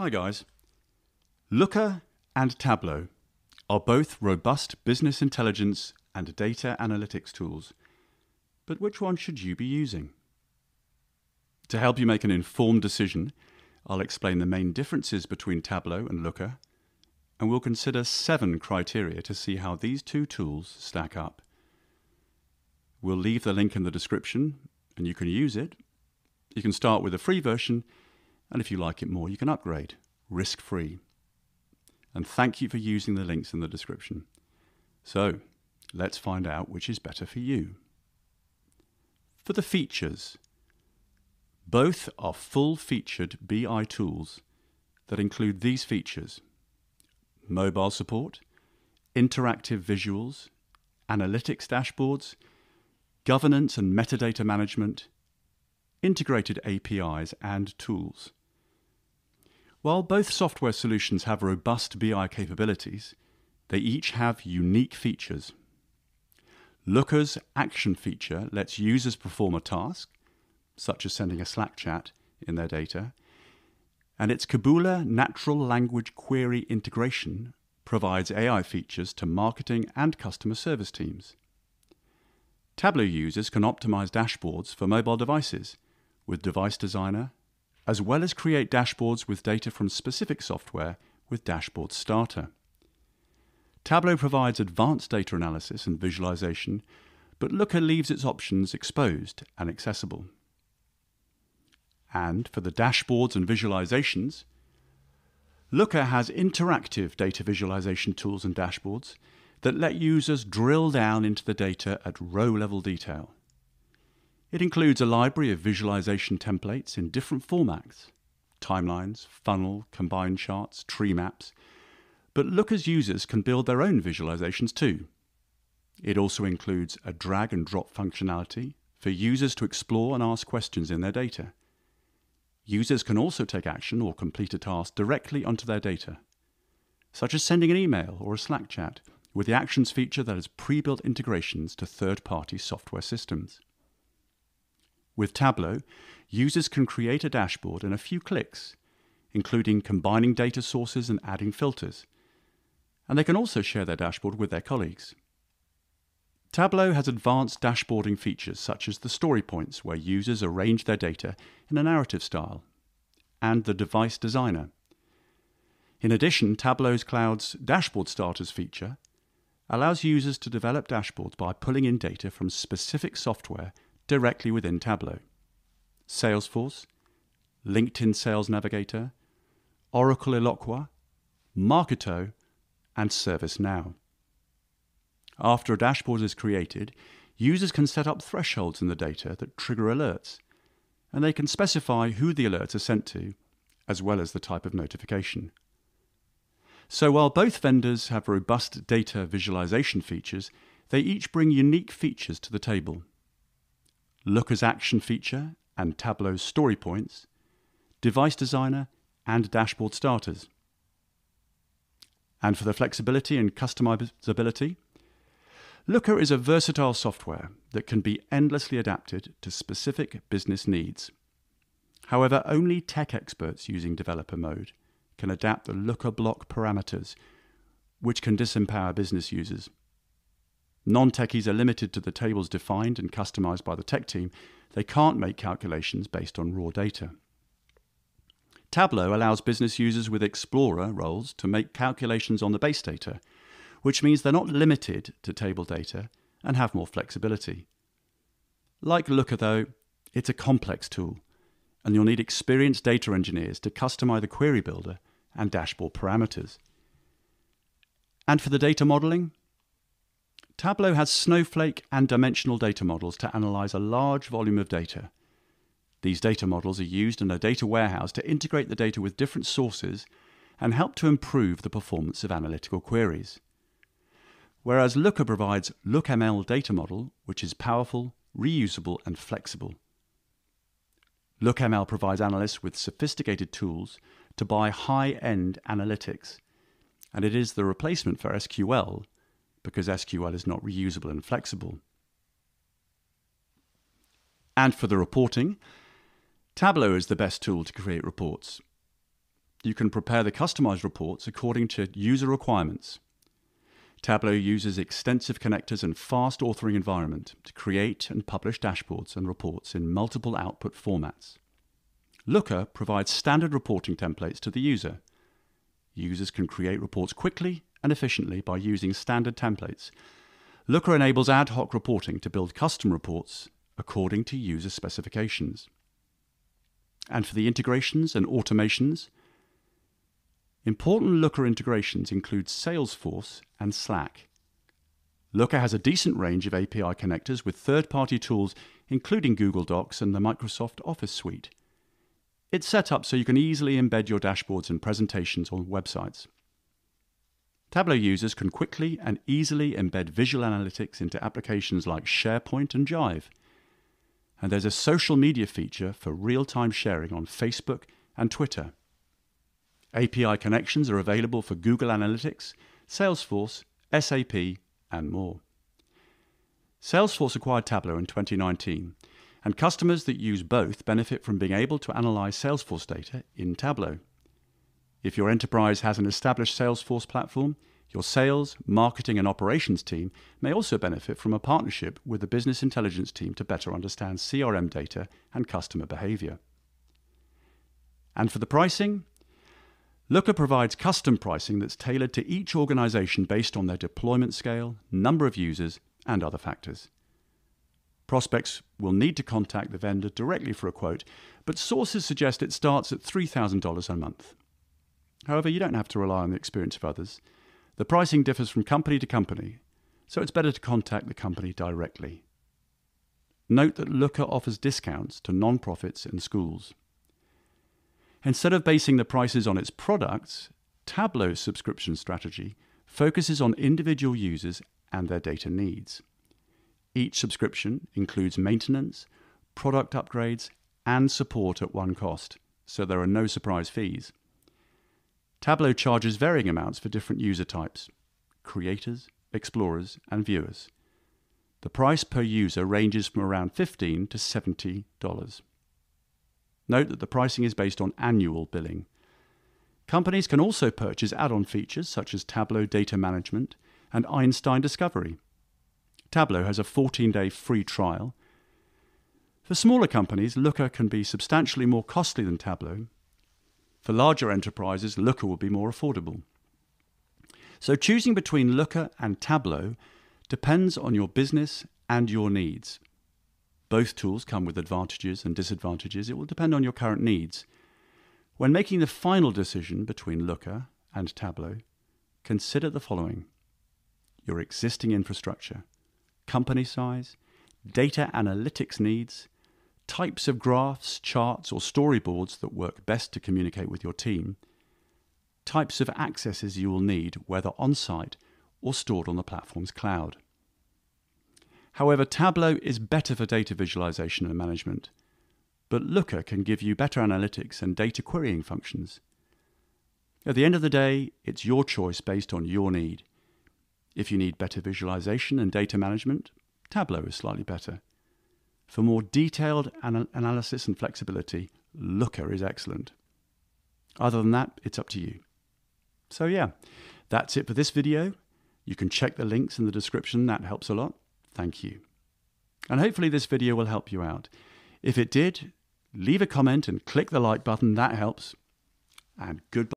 Hi guys. Looker and Tableau are both robust business intelligence and data analytics tools. But which one should you be using? To help you make an informed decision, I'll explain the main differences between Tableau and Looker, and we'll consider seven criteria to see how these two tools stack up. We'll leave the link in the description, and you can use it. You can start with a free version, and if you like it more, you can upgrade, risk free. And thank you for using the links in the description. So, let's find out which is better for you. For the features, both are full featured BI tools that include these features mobile support, interactive visuals, analytics dashboards, governance and metadata management, integrated APIs, and tools. While both software solutions have robust BI capabilities, they each have unique features. Looker's action feature lets users perform a task, such as sending a Slack chat in their data, and its Kabula natural language query integration provides AI features to marketing and customer service teams. Tableau users can optimize dashboards for mobile devices with Device Designer, as well as create dashboards with data from specific software with Dashboard Starter. Tableau provides advanced data analysis and visualization, but Looker leaves its options exposed and accessible. And for the dashboards and visualizations, Looker has interactive data visualization tools and dashboards that let users drill down into the data at row level detail. It includes a library of visualization templates in different formats timelines, funnel, combined charts, tree maps. But Looker's users can build their own visualizations too. It also includes a drag and drop functionality for users to explore and ask questions in their data. Users can also take action or complete a task directly onto their data, such as sending an email or a Slack chat with the Actions feature that has pre built integrations to third party software systems. With Tableau, users can create a dashboard in a few clicks, including combining data sources and adding filters. And they can also share their dashboard with their colleagues. Tableau has advanced dashboarding features such as the story points, where users arrange their data in a narrative style, and the device designer. In addition, Tableau's Cloud's Dashboard Starters feature allows users to develop dashboards by pulling in data from specific software directly within Tableau. Salesforce, LinkedIn Sales Navigator, Oracle Eloqua, Marketo, and ServiceNow. After a dashboard is created, users can set up thresholds in the data that trigger alerts, and they can specify who the alerts are sent to, as well as the type of notification. So while both vendors have robust data visualization features, they each bring unique features to the table. Looker's Action feature and Tableau's Story Points, Device Designer, and Dashboard Starters. And for the flexibility and customizability, Looker is a versatile software that can be endlessly adapted to specific business needs. However, only tech experts using developer mode can adapt the looker block parameters, which can disempower business users. Non techies are limited to the tables defined and customized by the tech team. They can't make calculations based on raw data. Tableau allows business users with Explorer roles to make calculations on the base data, which means they're not limited to table data and have more flexibility. Like Looker, though, it's a complex tool, and you'll need experienced data engineers to customize the query builder and dashboard parameters. And for the data modeling, Tableau has Snowflake and dimensional data models to analyze a large volume of data. These data models are used in a data warehouse to integrate the data with different sources and help to improve the performance of analytical queries. Whereas Looker provides LookML data model, which is powerful, reusable, and flexible. LookML provides analysts with sophisticated tools to buy high end analytics, and it is the replacement for SQL because SQL is not reusable and flexible. And for the reporting, Tableau is the best tool to create reports. You can prepare the customized reports according to user requirements. Tableau uses extensive connectors and fast authoring environment to create and publish dashboards and reports in multiple output formats. Looker provides standard reporting templates to the user. Users can create reports quickly and efficiently by using standard templates. Looker enables ad hoc reporting to build custom reports according to user specifications. And for the integrations and automations, important Looker integrations include Salesforce and Slack. Looker has a decent range of API connectors with third party tools, including Google Docs and the Microsoft Office suite. It's set up so you can easily embed your dashboards and presentations on websites. Tableau users can quickly and easily embed visual analytics into applications like SharePoint and Jive. And there's a social media feature for real time sharing on Facebook and Twitter. API connections are available for Google Analytics, Salesforce, SAP, and more. Salesforce acquired Tableau in 2019, and customers that use both benefit from being able to analyze Salesforce data in Tableau. If your enterprise has an established Salesforce platform, your sales, marketing, and operations team may also benefit from a partnership with the business intelligence team to better understand CRM data and customer behavior. And for the pricing, Looker provides custom pricing that's tailored to each organization based on their deployment scale, number of users, and other factors. Prospects will need to contact the vendor directly for a quote, but sources suggest it starts at $3,000 a month. However, you don't have to rely on the experience of others. The pricing differs from company to company, so it's better to contact the company directly. Note that Looker offers discounts to non-profits and schools. Instead of basing the prices on its products, Tableau's subscription strategy focuses on individual users and their data needs. Each subscription includes maintenance, product upgrades, and support at one cost, so there are no surprise fees. Tableau charges varying amounts for different user types creators, explorers, and viewers. The price per user ranges from around 15 to $70. Note that the pricing is based on annual billing. Companies can also purchase add on features such as Tableau Data Management and Einstein Discovery. Tableau has a 14 day free trial. For smaller companies, Looker can be substantially more costly than Tableau. For larger enterprises, Looker will be more affordable. So choosing between Looker and Tableau depends on your business and your needs. Both tools come with advantages and disadvantages. It will depend on your current needs. When making the final decision between Looker and Tableau, consider the following your existing infrastructure, company size, data analytics needs, types of graphs, charts, or storyboards that work best to communicate with your team, types of accesses you will need, whether on site or stored on the platform's cloud. However, Tableau is better for data visualization and management, but Looker can give you better analytics and data querying functions. At the end of the day, it's your choice based on your need. If you need better visualization and data management, Tableau is slightly better. For more detailed anal- analysis and flexibility, Looker is excellent. Other than that, it's up to you. So, yeah, that's it for this video. You can check the links in the description, that helps a lot. Thank you. And hopefully, this video will help you out. If it did, leave a comment and click the like button, that helps. And goodbye.